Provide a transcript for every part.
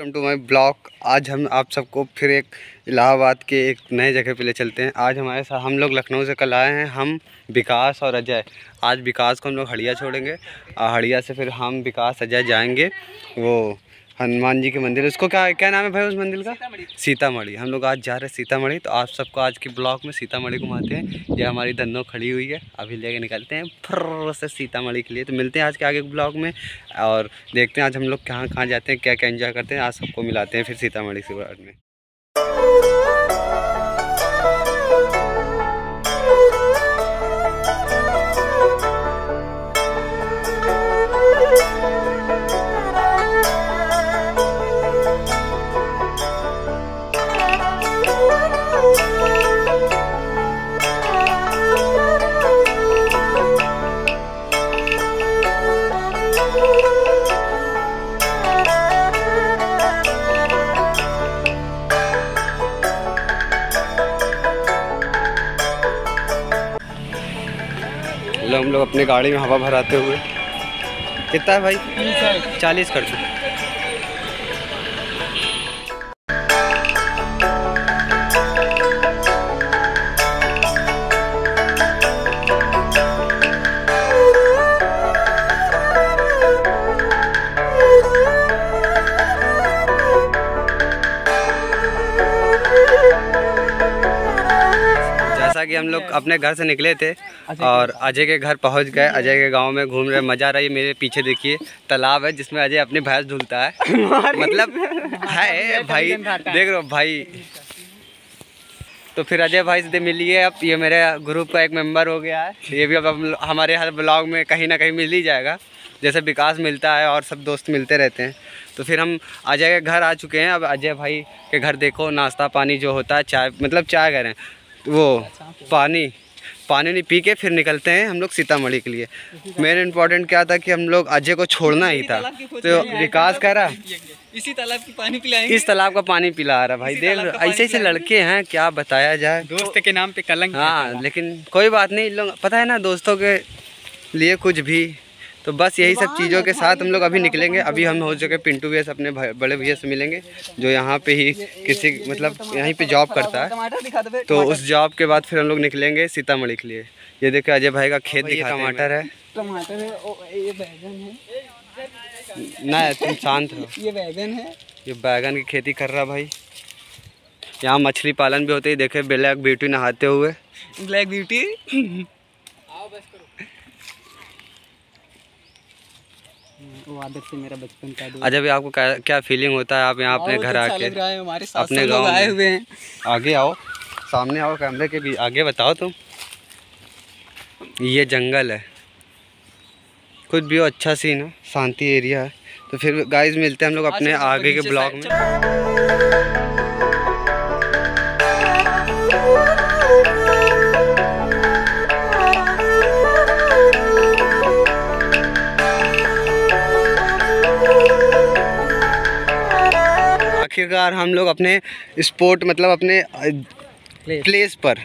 Welcome to my blog. आज हम आप सबको फिर एक इलाहाबाद के एक नए जगह पे ले चलते हैं। आज हमारे साथ हम लोग लखनऊ से कल आए हैं। हम विकास और अजय। आज विकास को हम लोग हड़िया छोड़ेंगे। हड़िया से फिर हम विकास, अजय जाएँगे। वो हनुमान जी के मंदिर उसको क्या क्या नाम है भाई उस मंदिर का? सीतामढ़ी। हम लोग आज जा रहे हैं सीतामढ़ी तो आप सबको आज के ब्लॉग में सीतामढ़ी घुमाते हैं। ये हमारी धनो खड़ी हुई है। अभी लेके निकलते हैं फर्र से सीतामढ़ी के लिए। तो मिलते हैं आज के आगे ब्लॉग में और देखते हैं आज हम लोग कहाँ कहाँ जाते हैं क्या क्या इन्जॉय करते हैं। आज सबको मिलाते हैं फिर सीतामढ़ी के बाद में। हम लोग अपनी गाड़ी में हवा भराते हुए। कितना है भाई? चालीस कर चुके। जैसा कि हम लोग अपने घर से निकले थे और अजय के घर पहुँच गए अजय के गाँव में घूम रहे मज़ा आ रहा है मेरे पीछे देखिए तालाब है जिसमें अजय अपनी भैंस धुलता है। मतलब है भाई देख रहे हो भाई। तो फिर अजय भाई से मिलिए अब ये मेरे ग्रुप का एक मेंबर हो गया है ये भी अब हम हमारे हर ब्लॉग में कहीं ना कहीं मिल ही जाएगा जैसे विकास मिलता है और सब दोस्त मिलते रहते हैं। तो फिर हम अजय के घर आ चुके हैं अब अजय भाई के घर देखो नाश्ता पानी जो होता है चाय मतलब चाय करें वो पानी पानी नहीं पी के फिर निकलते हैं हम लोग सीतामढ़ी के लिए। मेन इम्पोर्टेंट क्या था कि हम लोग अजय को छोड़ना ही था। तो विकास कह रहा इसी तालाब की पानी पिलाएँगे। इस तालाब का पानी पिला रहा भाई। देख ऐसे ऐसे लड़के हैं क्या बताया जाए। दोस्त के नाम पे कलंक हाँ लेकिन कोई बात नहीं लोग पता है ना दोस्तों के लिए कुछ भी तो बस यही सब चीज़ों के साथ हम लोग अभी निकलेंगे। अभी हम हो चुके पिंटू भैया से अपने बड़े भैया से मिलेंगे जो यहाँ पे ही किसी मतलब यहीं पे जॉब करता है। तो उस जॉब के बाद फिर हम लोग निकलेंगे सीतामढ़ी के लिए। ये देखो अजय भाई का खेत दिखा टमाटर है। टमाटर है ये बैगन है। ना तुम शांत रहो। ये बैगन है। ये बैगन की खेती कर रहा भाई। यहाँ मछली पालन भी होते है देखे ब्लैक ब्यूटी नहाते हुए। Black beauty. वो आदत से मेरा बचपन का दोस्त अजय भाई आपको क्या, क्या फीलिंग होता है आप यहाँ अपने घर अच्छा आके? हमारे अपने गाँव आए हुए हैं। आगे आओ सामने आओ कैमरे के भी आगे बताओ तुम। ये जंगल है। कुछ भी हो अच्छा सीन है शांति एरिया है। तो फिर गाइस मिलते हैं हम लोग अपने अच्छा, आगे के ब्लॉग में। आखिरकार हम लोग अपने स्पोर्ट मतलब अपने प्लेस पर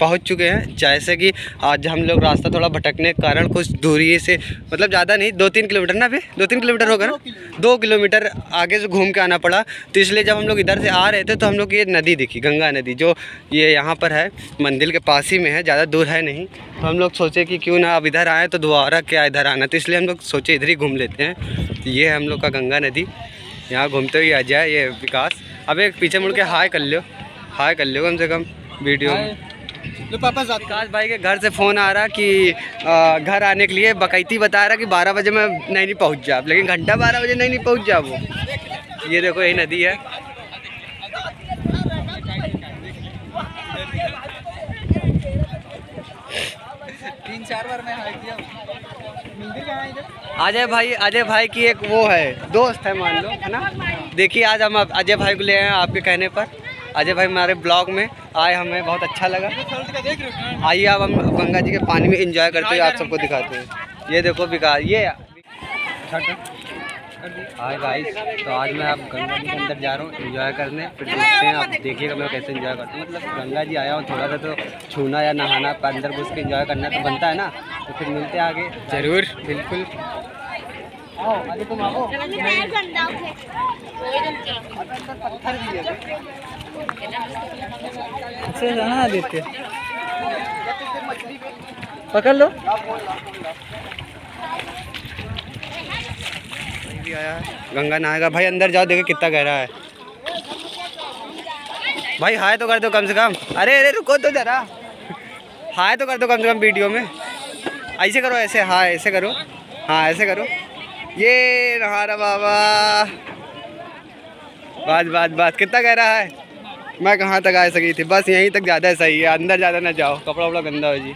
पहुँच चुके हैं। जैसे कि आज हम लोग रास्ता थोड़ा भटकने के कारण कुछ दूरी से मतलब ज़्यादा नहीं दो तीन किलोमीटर ना भी दो तीन किलोमीटर होगा ना? दो किलोमीटर। आगे से घूम के आना पड़ा। तो इसलिए जब हम लोग इधर से आ रहे थे तो हम लोग ये नदी दिखी गंगा नदी जो ये यहाँ पर है मंदिर के पास ही में है ज़्यादा दूर है नहीं। तो हम लोग सोचे कि क्यों ना अब इधर आए तो दोबारा क्या इधर आना? तो इसलिए हम लोग सोचे इधर ही घूम लेते हैं। ये है हम लोग का गंगा नदी। यहाँ घूमते हुए आ जाए ये विकास। अब एक पीछे मुड़ के हाय कर लो हाय कर लो कम से कम वीडियो। में लो पापा विकास भाई के घर से फ़ोन आ रहा कि आ, घर आने के लिए बकैती बता रहा कि 12 बजे मैं नहीं नहीं पहुँच जा लेकिन घंटा 12 बजे नहीं नहीं पहुँच जा वो। ये देखो यही नदी है। तीन चार बार मैं हाइक किया मंदिर कहाँ है इधर अजय भाई अजय भाई की एक वो है, दोस्त है मान लो, है ना? देखिए, आज हम अजय भाई को ले आए हैं आपके कहने पर। अजय भाई हमारे ब्लॉग में आए, हमें बहुत अच्छा लगा। आइए आप हम गंगा जी के पानी में एंजॉय करते हुए आप सबको दिखाते हैं। ये देखो विकास ये हाय गाइस तो आज मैं आप गंगा जी के अंदर जा रहा हूँ एंजॉय करने। फिर देखते हैं आप देखिएगा मैं कैसे एंजॉय करता हूँ। मतलब गंगा जी आया हूँ थोड़ा सा तो छूना या नहाना अंदर घुस के एंजॉय करना तो बनता है ना। तो फिर मिलते हैं आगे। ज़रूर। बिल्कुल। आओ तुम आओ। पत्थर भी है। अच्छे जाना आदित्य पकड़ लो। भी आया है। गंगा नहाएगा। भाई, अंदर जाओ, देखो कितना गहरा है। भाई, हाय तो कर दो कम से कम। अरे अरे, रुको तो जरा। हाय तो कर दो कम से कम वीडियो में। ऐसे करो, ऐसे। हाँ ऐसे करो। हाँ ऐसे करो। ये नहा रहा बाबा। बात बात बात। कितना गहरा है। मैं कहाँ तक आ सकी थी? बस यहीं तक ज़्यादा सही है। अंदर ज़्यादा ना जाओ। कपड़ा वपड़ा गंदा हो जी।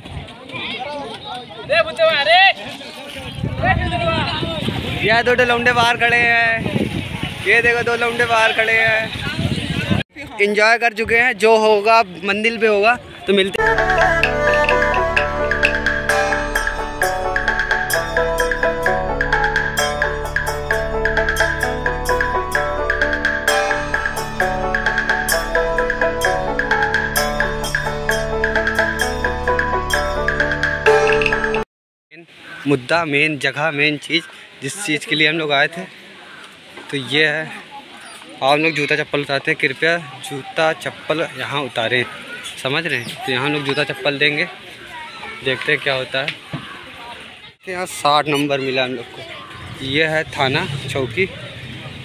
यह दो लौंडे बाहर खड़े हैं। ये देखो, दो लौंडे बाहर खड़े हैं। इंजॉय कर चुके हैं, जो होगा, मंदिर पे होगा तो मिलते मुद्दा मेन जगह मेन चीज़। जिस चीज़ के लिए हम लोग आए थे तो ये है। आप लोग जूता चप्पल उतारते हैं। कृपया जूता चप्पल यहाँ उतारें। समझ रहे हैं? तो यहाँ लोग जूता चप्पल देंगे। देखते हैं क्या होता है। यहाँ साठ नंबर मिला हम लोग को। ये है थाना चौकी,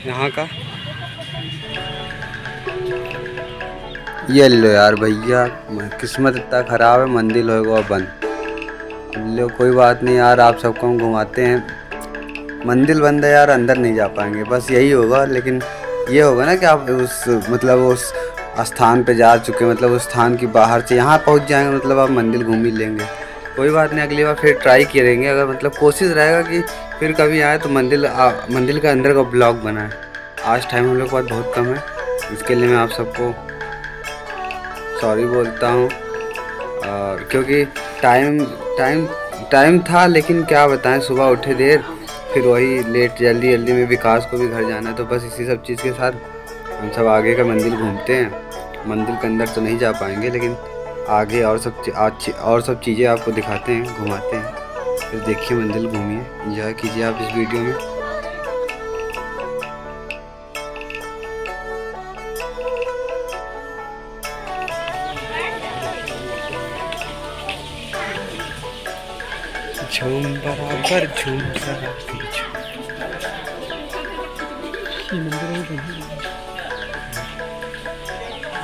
यहाँ का। ये लो यार भैया किस्मत इतना ख़राब है, मंदिर होगा बंद। लो, कोई बात नहीं यार, आप सबको हम घुमाते हैं। मंदिर बंद है यार, अंदर नहीं जा पाएँगे। बस यही होगा, लेकिन ये होगा ना कि आप उस मतलब उस स्थान पे जा चुके मतलब उस स्थान की बाहर से यहाँ पहुँच जाएँगे मतलब आप मंदिर घूम ही लेंगे। कोई बात नहीं, अगली बार फिर ट्राई करेंगे, अगर मतलब कोशिश रहेगा कि फिर कभी आए तो मंदिर मंदिर के अंदर का ब्लॉग बनाए। आज टाइम हम लोग के पास बहुत कम है, इसके लिए मैं आप सबको सॉरी बोलता हूँ। क्योंकि टाइम टाइम टाइम था, लेकिन क्या बताएँ, सुबह उठे देर फिर वही लेट, जल्दी जल्दी में विकास को भी घर जाना है तो बस इसी सब चीज़ के साथ हम सब आगे का मंदिर घूमते हैं। मंदिर के अंदर तो नहीं जा पाएँगे, लेकिन आगे और सब आज और सब चीज़ें आपको दिखाते हैं, घुमाते हैं। फिर देखिए मंदिर घूमिए इंजॉय कीजिए आप इस वीडियो में। झूम बराबर झूम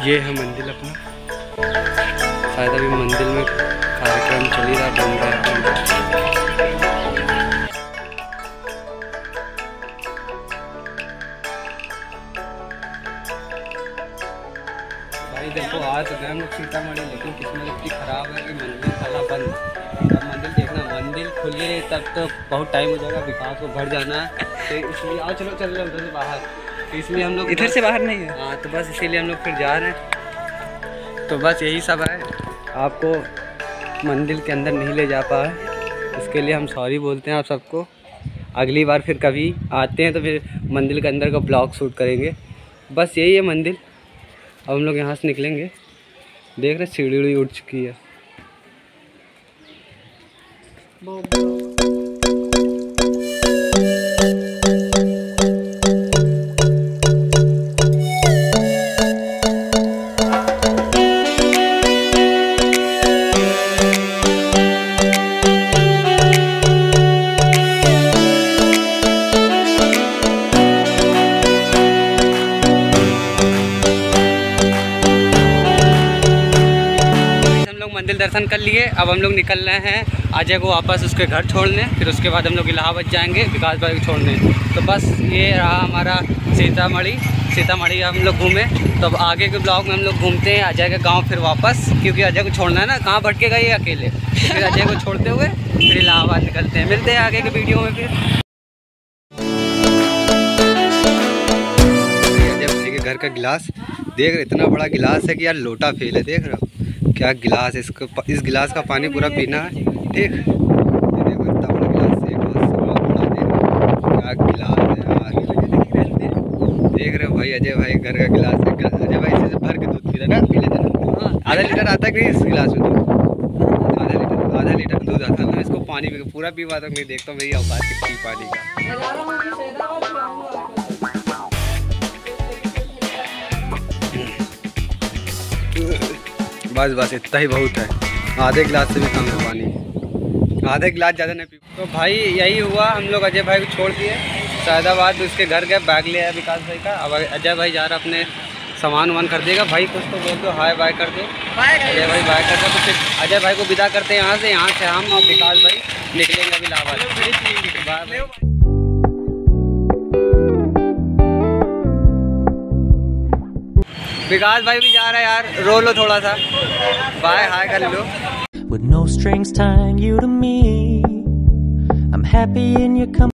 ये है मंदिर अपना। शायद अभी मंदिर में कार्यक्रम चल ही रहा बन रहा है। भाई देखो आज तो गए हम लोग सीतामढ़ी लेकिन किस्मत इतनी ख़राब है कि मंदिर साला बंद। अब मंदिर देखना मंदिर खुले तब तो बहुत टाइम हो जाएगा विकास को घर जाना है। तो इसलिए आओ चलो चल रहे उधर से बाहर। तो इसलिए हम लोग इधर से बाहर नहीं है? हाँ तो बस इसीलिए हम लोग फिर जा रहे हैं। तो बस यही सब है। आपको मंदिर के अंदर नहीं ले जा पाए इसके लिए हम सॉरी बोलते हैं आप सबको। अगली बार फिर कभी आते हैं तो फिर मंदिर के अंदर का ब्लॉग शूट करेंगे। बस यही है मंदिर। अब हम लोग यहाँ से निकलेंगे। देख रहे सीढ़ी उड़ चुकी है। मंदिर दर्शन कर लिए। अब हम लोग निकल रहे हैं अजय को वापस उसके घर छोड़ने। फिर उसके बाद हम लोग इलाहाबाद जाएँगे, विकास भाई छोड़ने। तो बस ये रहा हमारा सीतामढ़ी। सीतामढ़ी हम लोग घूमे। तो अब आगे के ब्लॉग में हम लोग घूमते हैं अजय के गाँव फिर वापस, क्योंकि अजय को छोड़ना है ना, कहाँ भटकेगा ये अकेले। फिर अजय को छोड़ते हुए फिर इलाहाबाद निकलते हैं। मिलते हैं आगे के वीडियो में फिर। घर का गिलास। देख रहे, इतना बड़ा गिलास है कि यार लोटा फेल है, देख रहे हो? क्या गिलास, इसको इस गिलास का पानी पूरा पीना है? ठीक यार देख रहे हो भाई, अजय भाई घर का गिलास है। अजय भाई इसे भर के दूध पी ना पी लेते आधा लीटर आता है इस गिलास में दूध? आधा लीटर आधा लीटर दूध आता है। मैं इसको पानी पूरा पीवा तक नहीं देखता हूँ, मेरी औकात कितनी पानी का। बस बस, इतना ही बहुत है। आधे गिलास से भी कम है पानी। आधे गिलास ज़्यादा नहीं पी तो भाई, यही हुआ, हम लोग अजय भाई को छोड़ दिए। सैदाबाद उसके घर गए, बैग ले आया विकास भाई का। अब अजय भाई जा रहा अपने सामान वामान कर देगा। भाई, कुछ तो बोल दो, हाय बाय कर दो। अजय भाई बाय कर दो। तो फिर अजय भाई को विदा करते हैं यहाँ से यहाँ से हम और विकास भाई निकलेंगे अभी बाय बाय विकास भाई भी जा रहा है यार रो लो थोड़ा सा बाय हाय कर लो with no strings tying you to me. I'm happy in your company.